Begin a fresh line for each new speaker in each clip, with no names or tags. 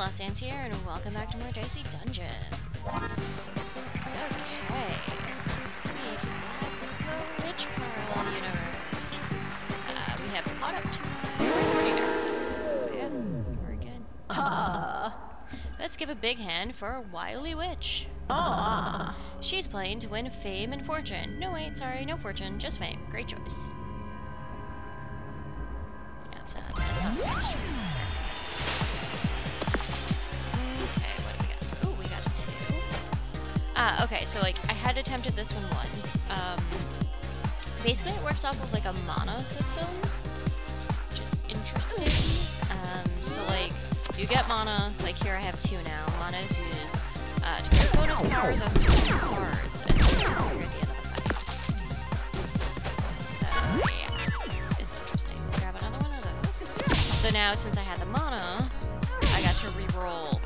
Sloth Dance here, and welcome back to more Dicey Dungeons. Okay. We have the Witch Parallel Universe. Uh, we have caught up to my recording errors. Yeah, we're good.
Ah.
Let's give a big hand for Wily Witch.
Ah.
She's playing to win fame and fortune. No, wait, sorry, no fortune, just fame. Great choice. That's that's choice Ah, okay, so like I had attempted this one once. Um, basically it works off of like a mana system, which is interesting. Um, so like you get mana, like here I have two now. Mana is used uh, to get bonus powers on certain cards and disappear at the end of the fight. So yeah, it's, it's interesting. Grab another one of those. So now since I had the mana, I got to re-roll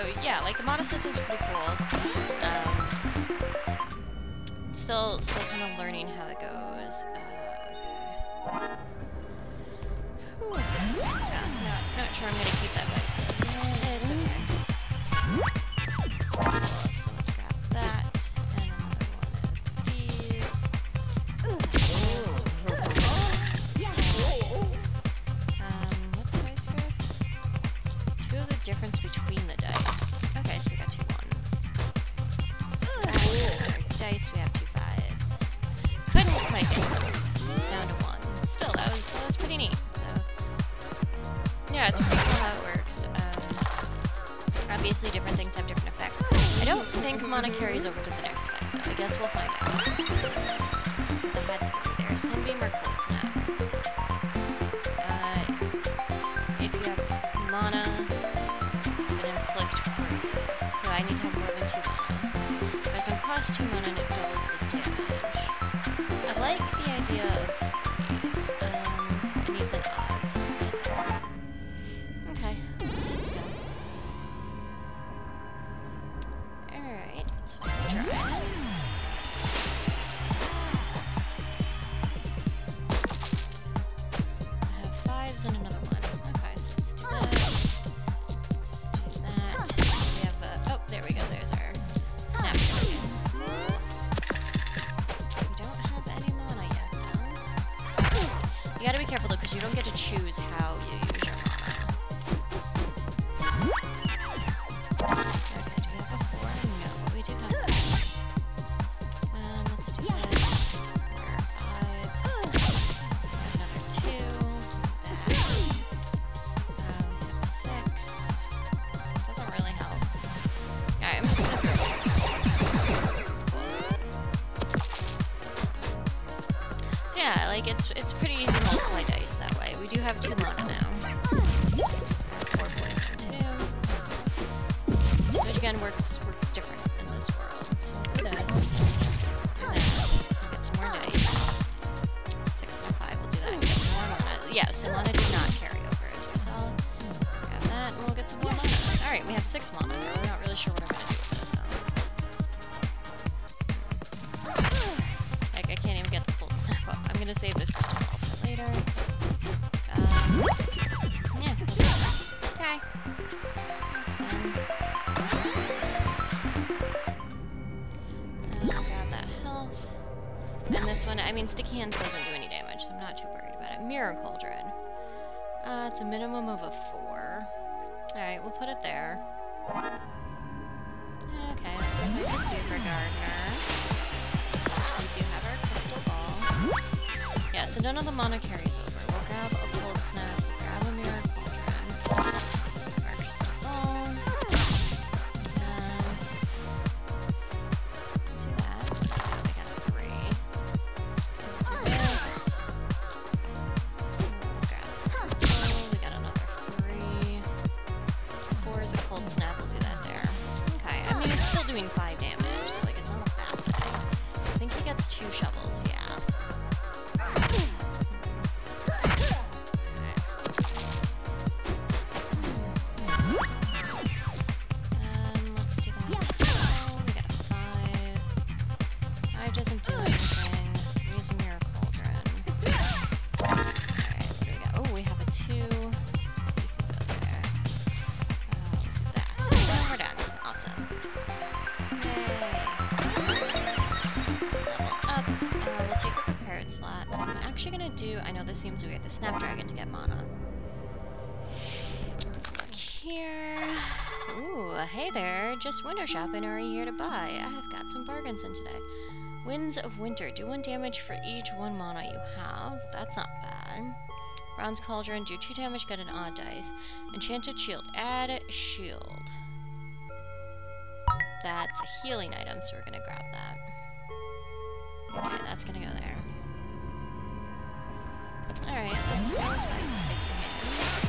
So yeah, like the mana system's pretty cool. Um, still, still kind of learning how it goes. Uh, okay. Whew. Yeah, not, not sure I'm gonna keep that yeah, It's okay. Yeah, it's pretty cool how it works. Um, obviously, different things have different effects. I don't think mana carries over to the next fight. I guess we'll find out. Because I had three there. Sunbeam or Cold Snap. Uh, if you have mana, then inflict freeze. So I need to have more than two mana. This one cost two mana and it doubles the damage. I like the idea of two mana now. Four poison two. Which again works works different in this world. So we'll do this. Do that. Get some more dice. Six and five. We'll do that. Get some more mana. Yeah, so mana did not carry over as we saw. Grab that, and we'll get some more mana. Alright, we have six mana now. I'm not really sure what I'm gonna do. Like, I can't even get the full snap up. I'm gonna save this crystal ball for later. Hands doesn't do any damage, so I'm not too worried about it. Mirror Cauldron. Uh, it's a minimum of a four. Alright, we'll put it there. Okay, let's go Super Gardener. We do have our crystal ball. Yeah, so none of the mana carries over. We'll grab a cold snap, just winter shopping or are you here to buy? I have got some bargains in today. Winds of Winter. Do one damage for each one mana you have. That's not bad. Bronze Cauldron. Do two damage, get an odd dice. Enchanted Shield. Add shield. That's a healing item, so we're going to grab that. Okay, that's going to go there. Alright, let's go.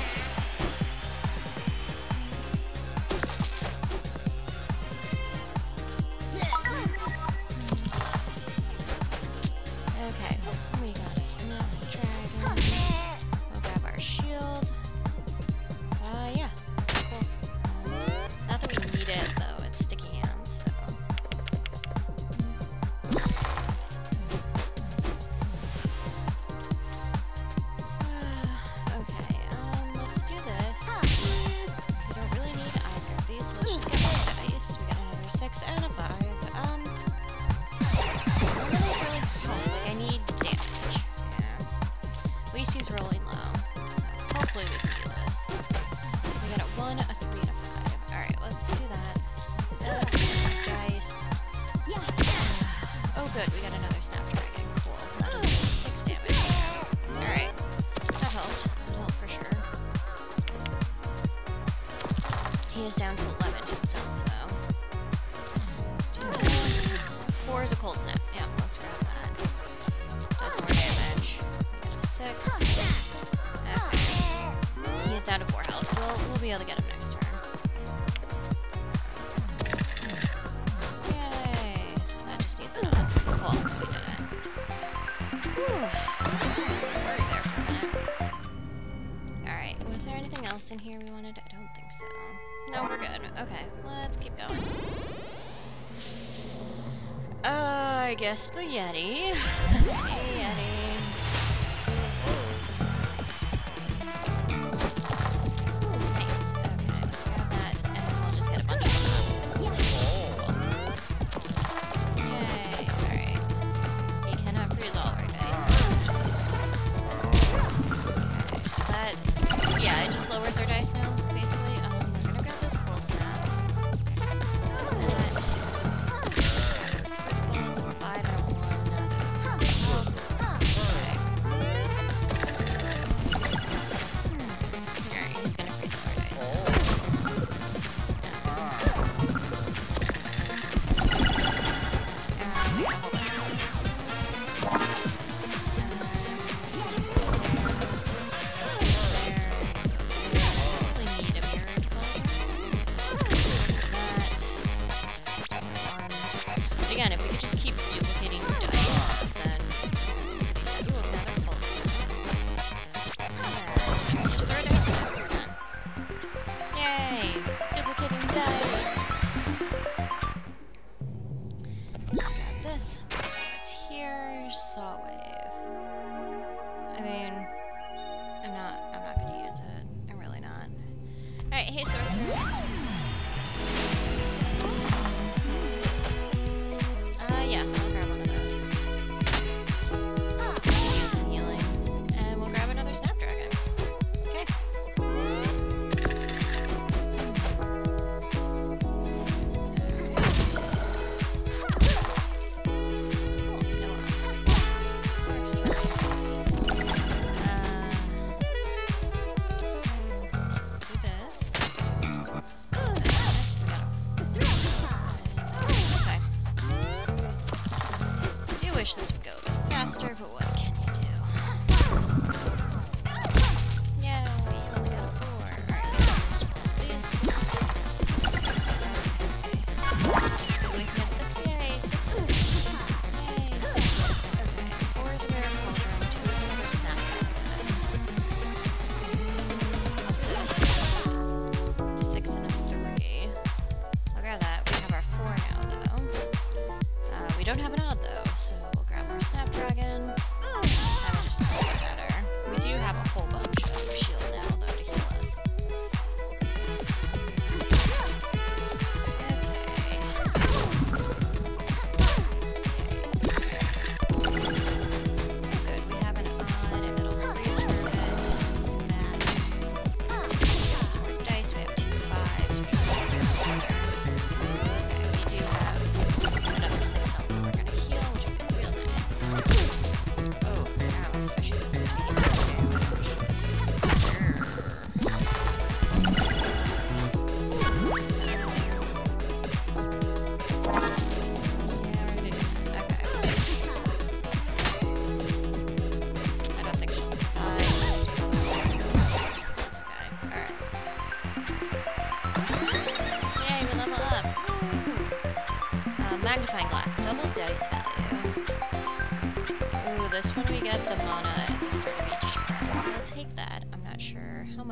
Oh good, we got another snapdragon. Cool. That'll six damage. Alright. That helped. That helped for sure. He is down to 11 himself, though. Let's do this. Four is a cold snap. Yeah, let's grab that. Does more damage. Six. Okay. is down to four health. We'll, we'll be able to get him next. there anything else in here we wanted? I don't think so. No, we're good. Okay, let's keep going. Uh, I guess the Yeti. the Yeti.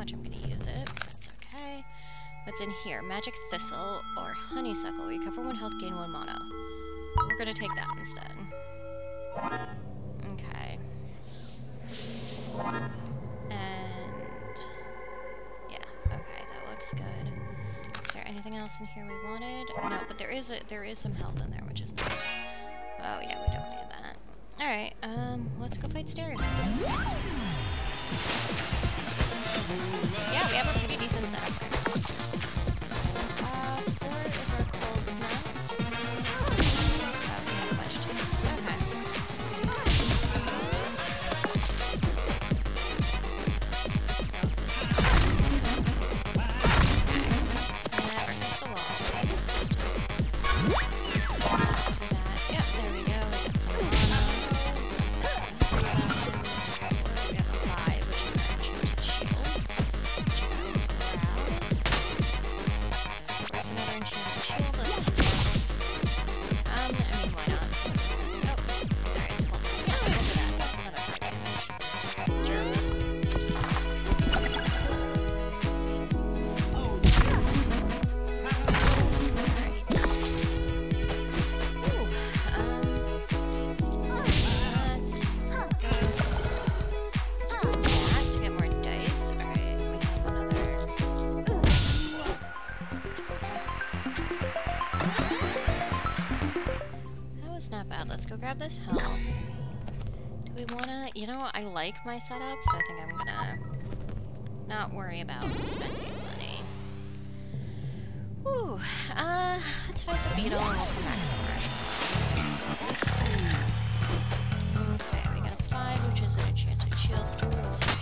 much I'm going to use it. That's okay. What's in here? Magic Thistle or Honeysuckle. Recover one health, gain one mana. We're going to take that instead. Okay. And... Yeah, okay, that looks good. Is there anything else in here we wanted? No, but there is a, there is some health in there, which is nice. Oh, yeah, we don't need that. Alright, um, let's go fight Stairs. Yeah, we have a pretty decent setup. setup as. Do we wanna... You know, I like my setup, so I think I'm gonna not worry about spending money. Whew. Uh, let's fight the beetle and we'll come back to the. Okay, we got a 5, which is an enchanted shield.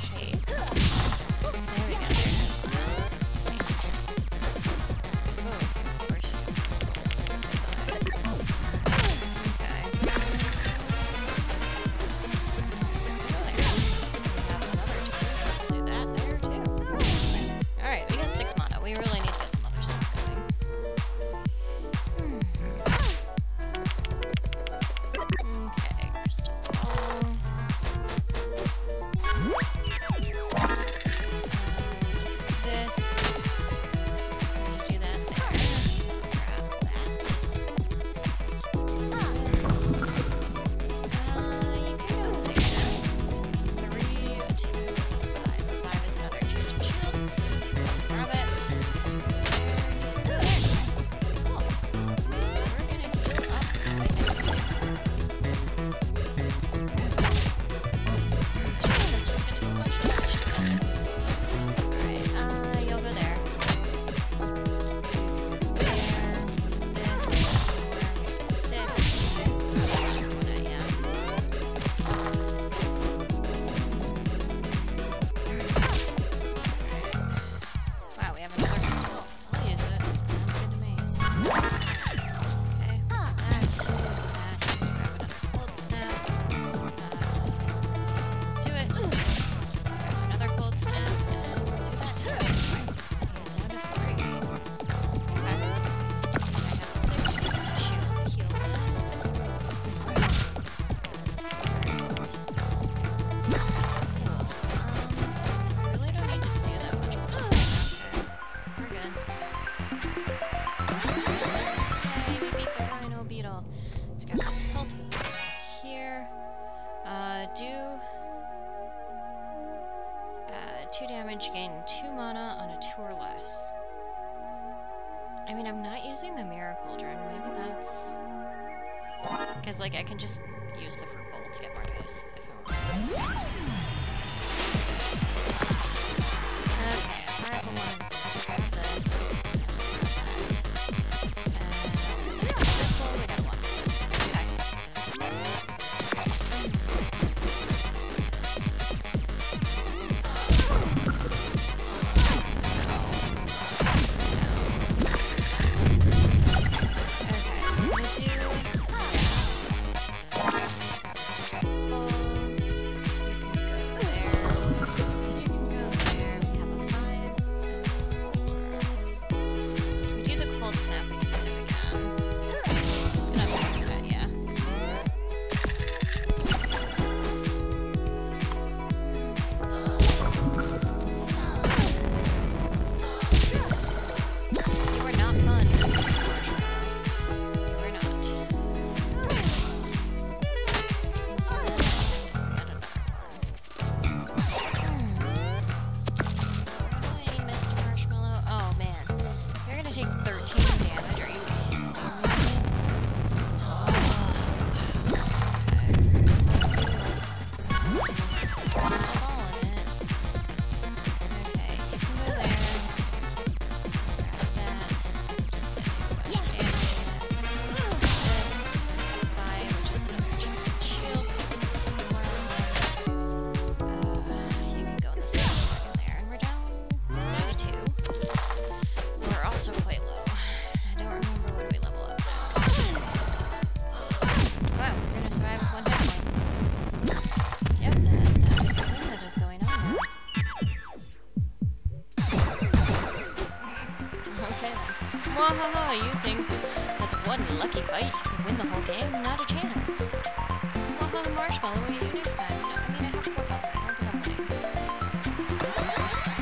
Game? Not a chance. Well, have a marshmallow will you next time. No, I mean, I have four health. I don't think I'm winning.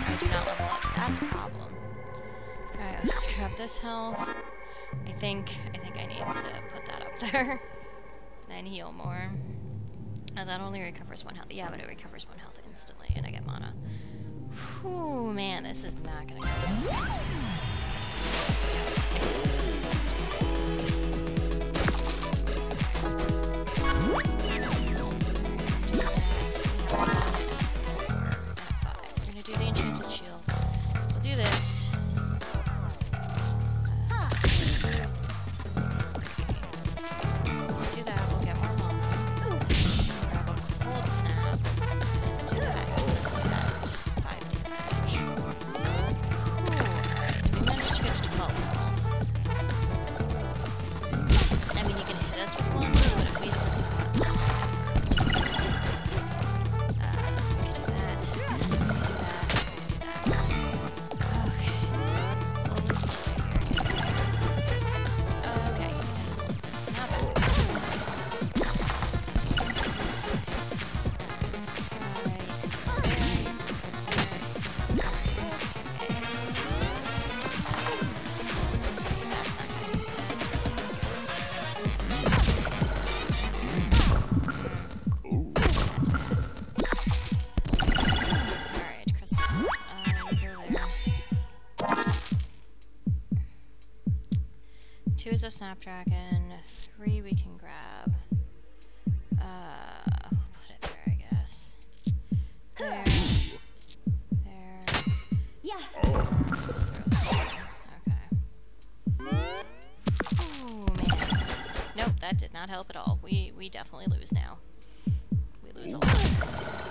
I do not level up. That's a problem. Alright, let's grab this health. I think, I think I need to put that up there. then heal more. Oh, that only recovers one health. Yeah, but it recovers one health instantly, and I get mana. Whew, man, this is not gonna go. We're snapdragon. Three we can grab. Uh, we'll put it there, I guess. There. There.
Yeah.
Okay. Ooh, man. Nope, that did not help at all. We we definitely lose now. We lose a lot.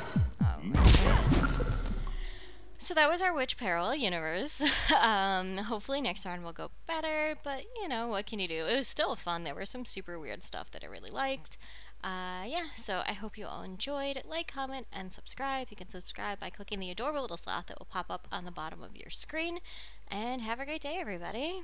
So that was our Witch Peril universe. um, hopefully next round will go better, but you know, what can you do? It was still fun. There was some super weird stuff that I really liked. Uh, yeah, so I hope you all enjoyed. Like, comment, and subscribe. You can subscribe by clicking the adorable little sloth that will pop up on the bottom of your screen. And have a great day, everybody.